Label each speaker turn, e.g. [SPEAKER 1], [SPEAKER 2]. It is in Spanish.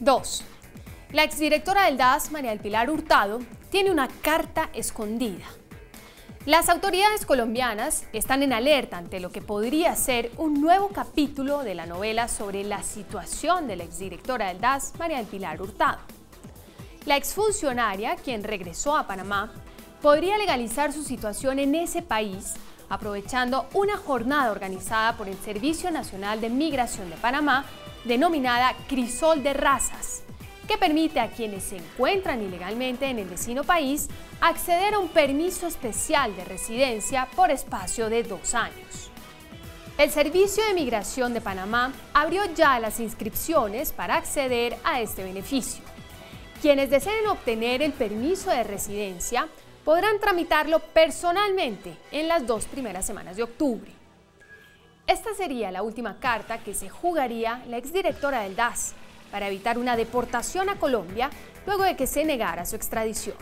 [SPEAKER 1] 2. La exdirectora del DAS, María del Pilar Hurtado, tiene una carta escondida. Las autoridades colombianas están en alerta ante lo que podría ser un nuevo capítulo de la novela sobre la situación de la exdirectora del DAS, María del Pilar Hurtado. La exfuncionaria, quien regresó a Panamá, podría legalizar su situación en ese país aprovechando una jornada organizada por el Servicio Nacional de Migración de Panamá denominada Crisol de Razas, que permite a quienes se encuentran ilegalmente en el vecino país acceder a un permiso especial de residencia por espacio de dos años. El Servicio de Migración de Panamá abrió ya las inscripciones para acceder a este beneficio. Quienes deseen obtener el permiso de residencia podrán tramitarlo personalmente en las dos primeras semanas de octubre. Esta sería la última carta que se jugaría la exdirectora del DAS para evitar una deportación a Colombia luego de que se negara su extradición.